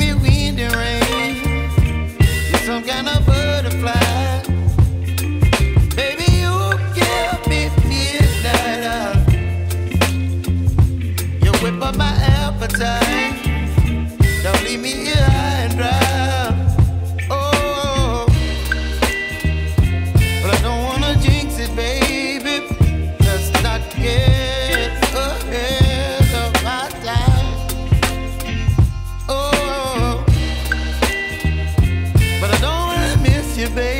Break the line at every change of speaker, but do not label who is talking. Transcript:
me wind and rain. Some kind of you, baby.